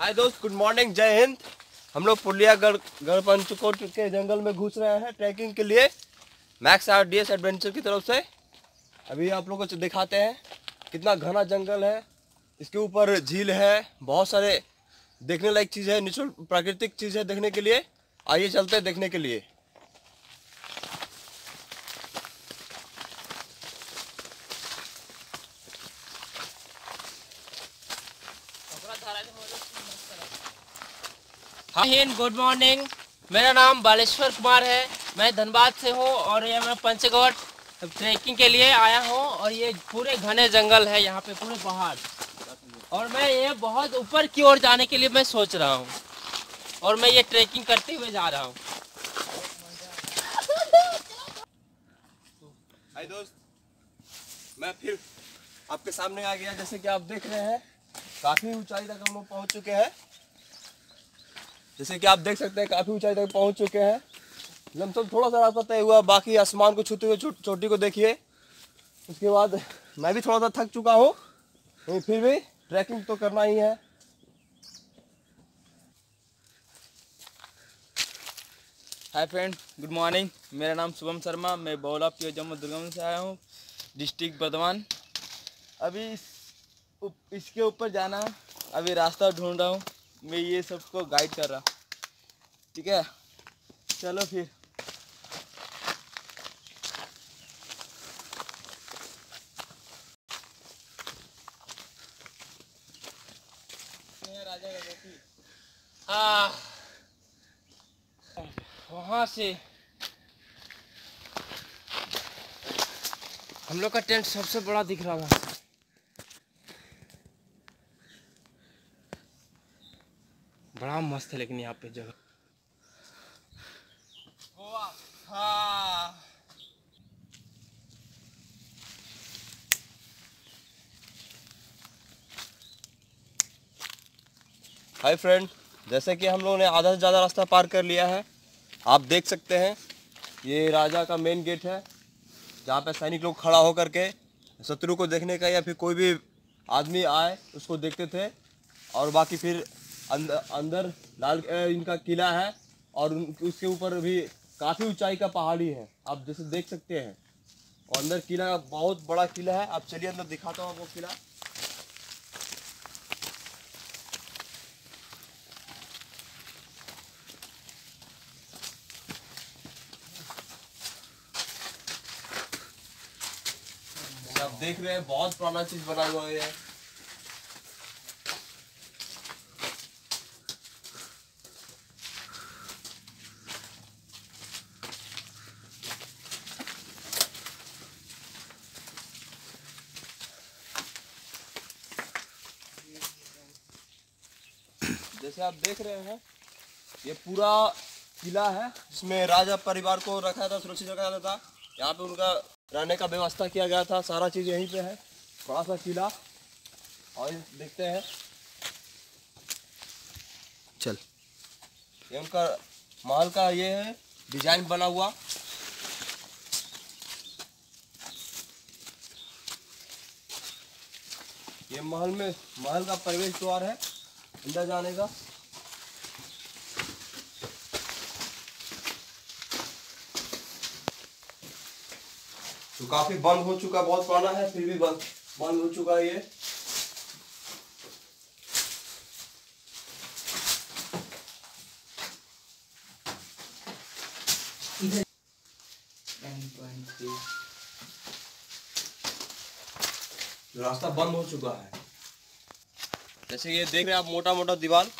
हाय दोस्त good morning जय हिंद। हम लोग पुलिया गढ़ गढ़ पंचकोट के जंगल में घुस रहे हैं ट्रैकिंग के लिए। Max R D S adventure की तरफ़ से। अभी आप लोगों को दिखाते हैं कितना घना जंगल है। इसके ऊपर झील है, बहुत सारे देखने लायक चीज़ है, निःशुल्क प्राकृतिक चीज़ है देखने के लिए। आइए चलते हैं देखने के लिए। हाय हिंद, गुड मॉर्निंग। मेरा नाम बालेश्वर कुमार है। मैं धनबाद से हूँ और ये मैं पंचकोट ट्रैकिंग के लिए आया हूँ और ये पूरे घने जंगल है, यहाँ पे पूरे पहाड़। और मैं ये बहुत ऊपर की ओर जाने के लिए मैं सोच रहा हूँ। और मैं ये ट्रैकिंग करते हुए जा रहा हूँ। दोस्त, मैं फिर आपके सामने आ गया, जैसे कि आप देख रहे हैं। काफ़ी ऊंचाई तक हम लोग पहुँच चुके हैं। जैसे कि आप देख सकते हैं, काफ़ी ऊंचाई तक पहुँच चुके हैं। लमसम थोड़ा सा रास्ता तय हुआ, बाकी आसमान को छूते हुए चोटी को देखिए। उसके बाद मैं भी थोड़ा सा थक चुका हूँ, लेकिन फिर भी ट्रैकिंग तो करना ही है। हाय फ्रेंड गुड मॉर्निंग मेरा नाम शुभम शर्मा, मैं बौला पियो जम्मू दुर्गम से आया हूँ डिस्ट्रिक्ट बर्धमान। अभी इसके ऊपर जाना। है अभी रास्ता ढूंढ रहा हूँ। मैं ये सबको गाइड कर रहा। ठीक है? चलो फिर। वहाँ से हम लोग का टेंट सबसे बड़ा दिख रहा है बड़ा मस्त है लेकिन यहाँ पे जगह। हाँ हाय फ्रेंड जैसे कि हम लोगों ने आधा से ज़्यादा रास्ता पार कर लिया है आप देख सकते हैं ये राजा का मेन गेट है जहाँ पे सैनिक लोग खड़ा होकर के शत्रु को देखने का या फिर कोई भी आदमी आए उसको देखते थे और बाकी फिर अंदर अंदर लाल इनका किला है और उसके ऊपर भी काफ़ी ऊंचाई का पहाड़ी है। आप जैसे देख सकते हैं। और अंदर किला बहुत बड़ा किला है। आप चलिए अंदर दिखाता हूँ आपको किला। आप देख रहे हैं, बहुत पुराना चीज़ बना हुआ है जैसे आप देख रहे हैं, ये पूरा किला है, जिसमें राजा परिवार को रखा था, सुरक्षित रखा जाता था। यहाँ पे उनका रहने का व्यवस्था किया गया था, सारा चीज़ यहीं पे है। बड़ा सा किला। और देखते हैं। चल। ये उनका महल का ये है, डिज़ाइन बना हुआ। ये महल में, महल का प्रवेश द्वार है। अंदर जाने का। तो काफ़ी बंद हो चुका, बहुत पुराना है, फिर भी बंद बंद हो चुका ये। रास्ता बंद हो चुका है। जैसे ये देख रहे हैं आप मोटा मोटा दीवार।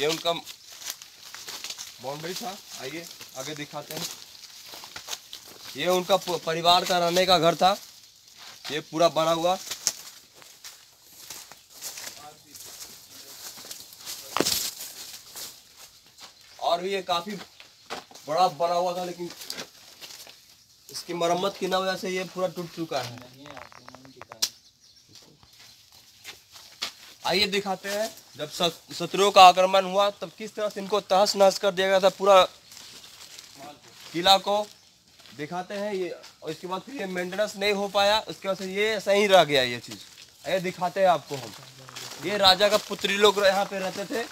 ये उनका बाउंड्री था। आइए, आगे दिखाते हैं। ये उनका परिवार का रहने का घर था। ये पूरा बना हुआ। और भी ये काफ़ी बड़ा बना हुआ था, लेकिन इसकी मरम्मत की ना वजह से ये पूरा टूट चुका है। आइए दिखाते हैं, जब शत्रुओं का आक्रमण हुआ, तब किस तरह से इनको तहस नहस कर दिया गया था पूरा किला को? दिखाते हैं ये, और इसके बाद फिर ये मेंटेनेंस नहीं हो पाया, उसके बाद से ये ऐसा ही रह गया ये चीज़। ये दिखाते हैं आपको हम। ये राजा का पुत्री लोग यहाँ पे रहते थे।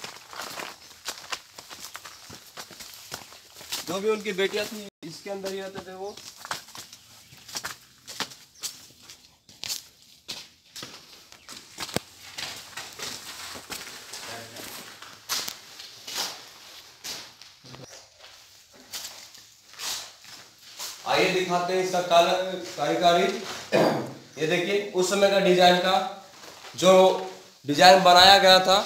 जो भी उनकी बेटियाँ थी, इसके अंदर ही रहते थे वो। आइए दिखाते हैं इसका काला कारीगरी। ये देखिए, उस समय का डिज़ाइन का जो डिज़ाइन बनाया गया था,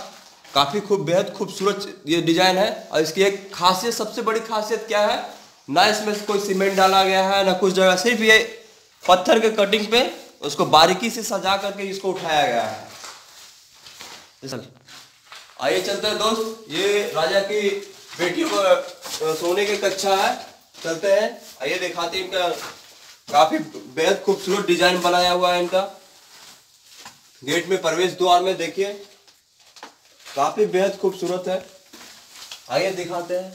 काफ़ी खूब, बेहद खूबसूरत ये डिज़ाइन है। और इसकी एक खासियत, सबसे बड़ी खासियत क्या है? ना इसमें कोई सीमेंट डाला गया है, ना कुछ जगह सिर्फ़ ये पत्थर के कटिंग पे उसको बारीकी से सजा करके इसको उठाया गया है। आइए चलते हैं दोस्त। ये राजा की बेटियों को, सोने की कक्षा है। चलते हैं। आइए दिखाते हैं इनका काफ़ी बेहद खूबसूरत डिज़ाइन बनाया हुआ है इनका। गेट में प्रवेश द्वार में देखिए। काफ़ी बेहद खूबसूरत है। आइए दिखाते हैं।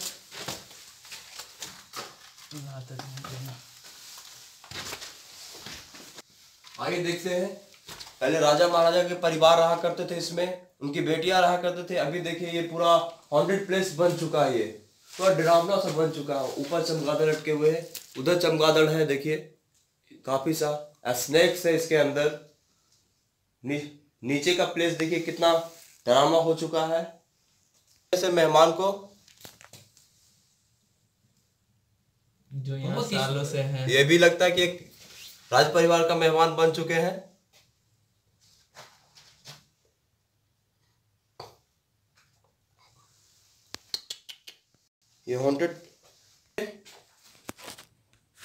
आइए देखते हैं। पहले राजा महाराजा के परिवार रहा करते थे इसमें, उनकी बेटियाँ रहा करते थे। अभी देखिए ये पूरा हॉन्टेड प्लेस बन चुका है ये। पूरा डरावना सा बन चुका है। ऊपर चमगादड़ अटके हुए हैं। उधर चमगादड़ है देखिए। काफ़ी सा। स्नैक्स है इसके अंदर। नी, नीचे का प्लेस देखिए कितना डरावना हो चुका है। ऐसे मेहमान को जो यहाँ सालों से है। ये भी लगता है कि एक राज परिवार का मेहमान बन चुके हैं। ये हॉन्टेड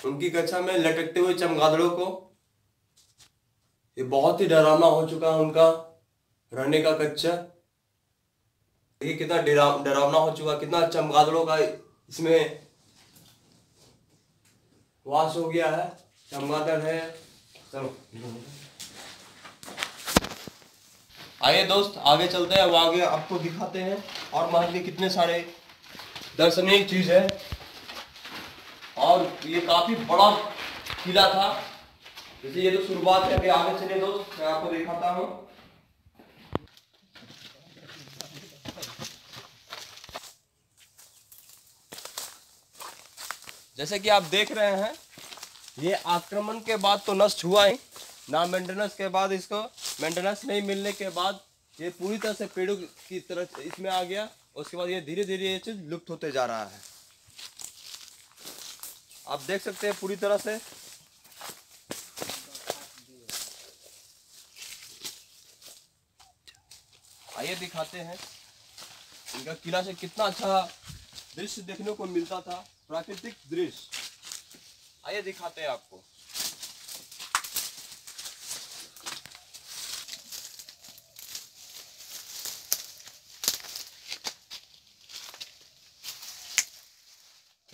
उनकी कक्षा में लटकते हुए चमगादड़ों को ये बहुत ही डरावना हो चुका है उनका रहने का कच्चा। ये कितना डरावना हो चुका, कितना चमगादड़ों का इसमें वास हो गया है। चमगादड़ है। चलो। आइए दोस्त, आगे चलते हैं, अब आगे आपको दिखाते हैं और महल के कितने सारे दर्शनीय चीज़ है। और ये काफ़ी बड़ा किला था। जैसे ये तो शुरुआत है आगे चले दोस्त, मैं आपको दिखाता हूँ। जैसे कि आप देख रहे हैं, ये आक्रमण के बाद तो नष्ट हुआ ही। ना मेंटेनेंस के बाद इसको मेंटेनेंस नहीं मिलने के बाद ये पूरी तरह से पेड़ों की तरह इसमें आ गया। उसके बाद ये धीरे धीरे ये चीज़ लुप्त होते जा रहा है। आप देख सकते हैं पूरी तरह से। आइए दिखाते हैं। इनका किला से कितना अच्छा दृश्य देखने को मिलता था, प्राकृतिक दृश्य। आइए दिखाते हैं आपको।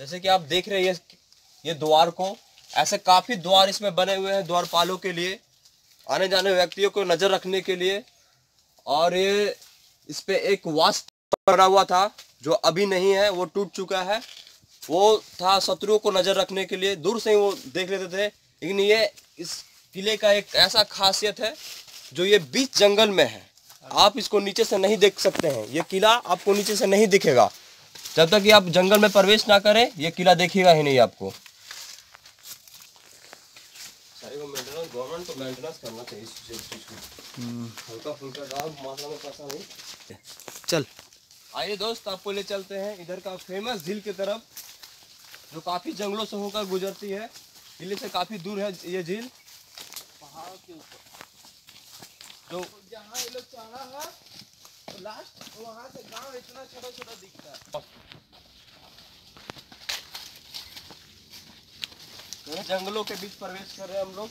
जैसे कि आप देख रहे हैं, ये ये द्वार को, ऐसे काफ़ी द्वार इसमें बने हुए हैं द्वारपालों के लिए आने जाने व्यक्तियों को नज़र रखने के लिए। और ये, इस पे एक वास बना हुआ था, जो अभी नहीं है, वो टूट चुका है। वो था शत्रुओं को नज़र रखने के लिए, दूर से ही वो देख लेते थे। लेकिन ये, इस किले का एक ऐसा खासियत है, जो ये बीच जंगल में है। आप इसको नीचे से नहीं देख सकते हैं। ये किला आपको नीचे से नहीं दिखेगा। जब तक कि आप जंगल में प्रवेश ना करें ये किला देखेगा ही नहीं आपको। गवर्नमेंट को मेंटेनेंस करना चाहिए इस चीज़ को। हल्का फुल्का डाल मात्रा में पैसा नहीं। चल। आइए दोस्त आपको ले चलते हैं इधर का फ़ेमस झील की तरफ़ जो काफ़ी जंगलों से होकर गुजरती है। किले से काफ़ी दूर है ये झील। पहाड़ के ऊपर। जो जहाँ ये लोग चढ़ा है तो लास्ट वहाँ से गाँव इतना छोटा छोटा दिखता है। जंगलों के बीच प्रवेश कर रहे हैं हम लोग।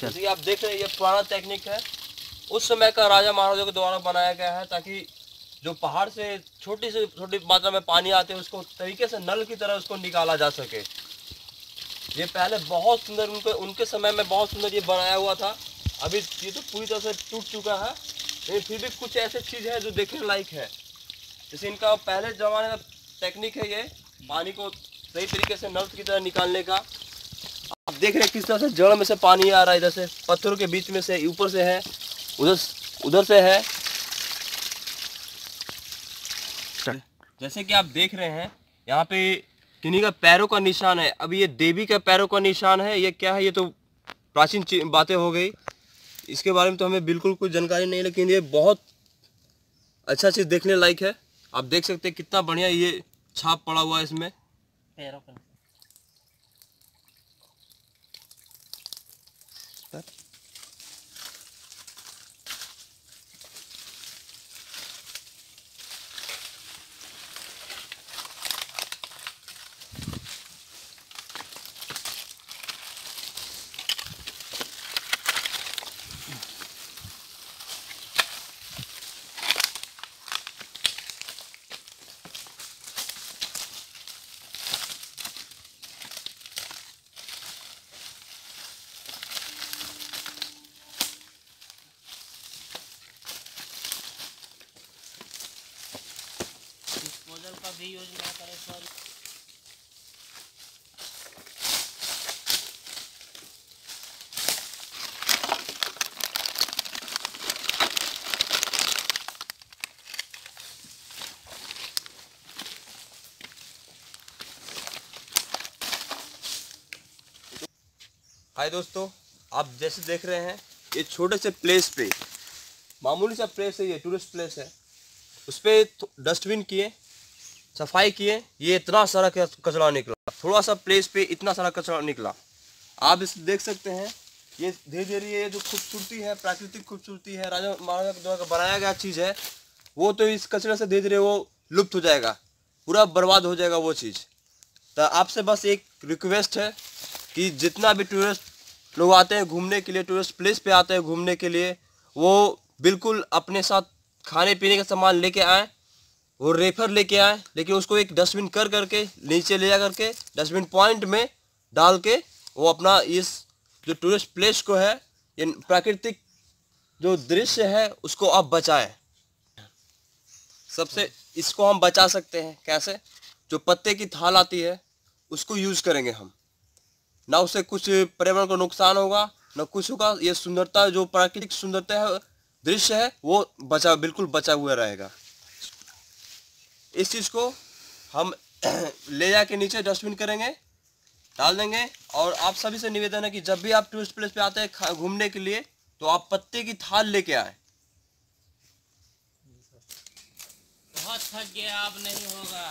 जैसे कि आप देख रहे हैं, ये पुराना टेक्निक है। उस समय का राजा महाराजा के द्वारा बनाया गया है ताकि जो पहाड़ से छोटी से छोटी मात्रा में पानी आते हैं, उसको तरीके से नल की तरह उसको निकाला जा सके। ये पहले बहुत सुंदर, उनके उनके समय में बहुत सुंदर ये बनाया हुआ था। अभी ये तो पूरी तरह से टूट चुका है। लेकिन फिर भी कुछ ऐसे चीज़ है जो देखने लायक है। जैसे इनका पहले ज़माने का टेक्निक है ये, पानी को सही तरीके से नल की तरह निकालने का। आप देख रहे हैं किस तरह से जड़ में से पानी आ रहा है इधर से पत्थरों के बीच में से ऊपर से है उधर उधर से है। जैसे कि आप देख रहे हैं यहाँ पे किन्हीं का पैरों का निशान है। अब ये देवी का पैरों का निशान है ये क्या है? ये तो प्राचीन बातें हो गई। इसके बारे में तो हमें बिल्कुल कोई जानकारी नहीं लेकिन ये बहुत अच्छा चीज़ देखने लायक है। आप देख सकते हैं कितना बढ़िया ये छाप पड़ा हुआ है इसमें। पैरों का डिस्पोजल का भी यूज़ ना करें सर हाय दोस्तों, आप जैसे देख रहे हैं, ये छोटे से प्लेस पे, मामूली सा प्लेस है, ये टूरिस्ट प्लेस है। उस पर डस्टबिन किए सफ़ाई किए, ये इतना सारा कच- कचरा निकला। थोड़ा सा प्लेस पे इतना सारा कचरा निकला। आप इस, देख सकते हैं, ये धीरे धीरे ये जो खूबसूरती है, प्राकृतिक खूबसूरती है, राजा महाराजा के द्वारा बनाया गया चीज़ है, वो तो इस कचरे से धीरे धीरे वो लुप्त हो जाएगा। पूरा बर्बाद हो जाएगा वो चीज़। तो आपसे बस एक रिक्वेस्ट है कि जितना भी टूरिस्ट लोग आते हैं घूमने के लिए टूरिस्ट प्लेस पे आते हैं घूमने के लिए, वो बिल्कुल अपने साथ खाने पीने का सामान लेके आए वो रेफर लेके आए, लेकिन उसको एक डस्टबिन कर करके, नीचे ले जा करके डस्टबिन पॉइंट में डाल के, वो अपना इस जो टूरिस्ट प्लेस को है, ये प्राकृतिक जो दृश्य है, उसको आप बचाएँ। सबसे इसको हम बचा सकते हैं। कैसे? जो पत्ते की थाल आती है, उसको यूज़ करेंगे हम। ना उससे कुछ पर्यावरण को नुकसान होगा, ना कुछ होगा, ये सुंदरता, जो प्राकृतिक सुंदरता है, दृश्य है, वो बचा, बिल्कुल बचा हुआ रहेगा। इस चीज़ को हम ले जाके नीचे डस्टबिन करेंगे डाल देंगे और आप सभी से निवेदन है कि जब भी आप टूरिस्ट प्लेस पे आते हैं घूमने के लिए तो आप पत्ते की थाल लेके आए। बहुत थक गया अब नहीं होगा।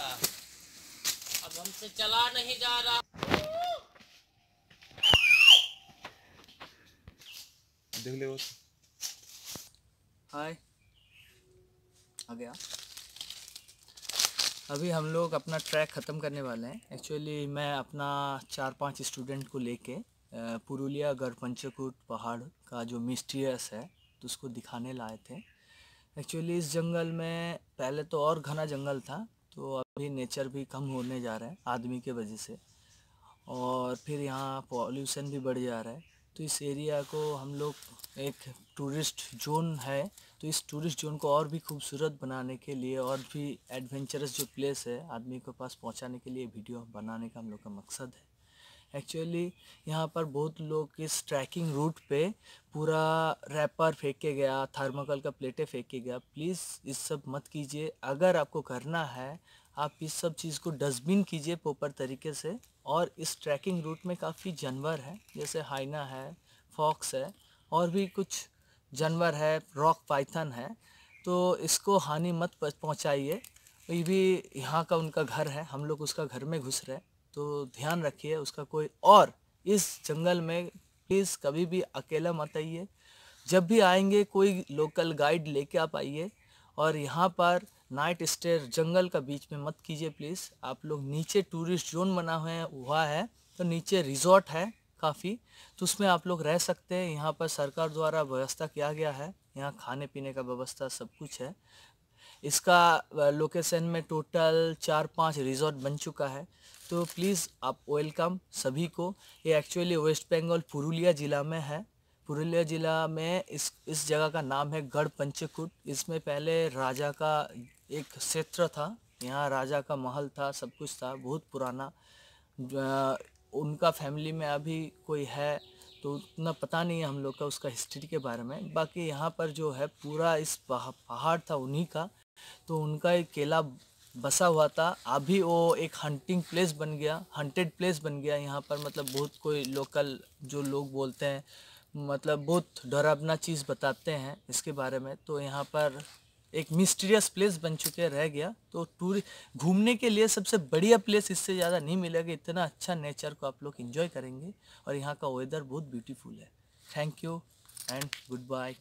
अब हमसे चला नहीं जा रहा। देख ले हाय। आ गया। अभी हम लोग अपना ट्रैक ख़त्म करने वाले हैं। एक्चुअली मैं अपना चार पाँच स्टूडेंट को लेके पुरुलिया गढ़ पहाड़ का जो मिस्टीरियस है तो उसको दिखाने लाए थे। एक्चुअली इस जंगल में पहले तो और घना जंगल था तो अभी नेचर भी कम होने जा रहा है, आदमी के वजह से। और फिर यहाँ पॉल्यूशन भी बढ़ जा रहा है। तो इस एरिया को हम लोग एक टूरिस्ट जोन है। तो इस टूरिस्ट जोन को और भी खूबसूरत बनाने के लिए और भी एडवेंचरस जो प्लेस है, आदमी के पास पहुँचाने के लिए वीडियो बनाने का हम लोग का मकसद है। एक्चुअली यहाँ पर बहुत लोग इस ट्रैकिंग रूट पे पूरा रैपर फेंक गया थर्माकोल का प्लेटें फेंक गया। प्लीज़ इस सब मत कीजिए। अगर आपको करना है, आप इस सब चीज़ को डस्टबिन कीजिए प्रॉपर तरीके से। और इस ट्रैकिंग रूट में काफ़ी जानवर है, जैसे हाइना है, फॉक्स है, और भी कुछ जानवर है, रॉक पाइथन है। तो इसको हानि मत पहुंचाइए। ये भी यहाँ का उनका घर है, हम लोग उसका घर में घुस रहे हैं। तो ध्यान रखिए उसका कोई और इस जंगल में प्लीज़ कभी भी अकेला मत आइए। जब भी आएँगे, कोई लोकल गाइड लेके आप आइए। और यहाँ पर नाइट स्टे जंगल का बीच में मत कीजिए प्लीज़। आप लोग नीचे टूरिस्ट जोन बना हुआ हुआ है तो नीचे रिजॉर्ट है काफ़ी तो उसमें आप लोग रह सकते हैं। यहाँ पर सरकार द्वारा व्यवस्था किया गया है, यहाँ खाने पीने का व्यवस्था सब कुछ है। इसका लोकेशन में टोटल चार पाँच रिजॉर्ट बन चुका है। तो प्लीज़ आप वेलकम सभी को। ये एक्चुअली वेस्ट बंगाल पुरुलिया ज़िला में है। पुरुलिया ज़िला में इस इस जगह का नाम है गढ़ पंचकुट इसमें पहले राजा का एक क्षेत्र था, यहाँ राजा का महल था, सब कुछ था, बहुत पुराना। उनका फैमिली में अभी कोई है तो उतना पता नहीं है हम लोग का उसका हिस्ट्री के बारे में। बाकी यहाँ पर जो है, पूरा इस पहाड़ था उन्हीं का तो उनका एक केला बसा हुआ था। अभी वो एक हंटिंग प्लेस बन गया हंटेड प्लेस बन गया यहाँ पर। मतलब बहुत कोई लोकल जो लोग बोलते हैं मतलब बहुत डरावना चीज़ बताते हैं इसके बारे में। तो यहाँ पर एक मिस्टीरियस प्लेस बन चुके रह गया। तो टूर घूमने के लिए सबसे बढ़िया प्लेस इससे ज़्यादा नहीं मिलेगा इतना अच्छा नेचर को आप लोग इन्जॉय करेंगे। और यहाँ का वेदर बहुत ब्यूटीफुल है। Thank you and good bye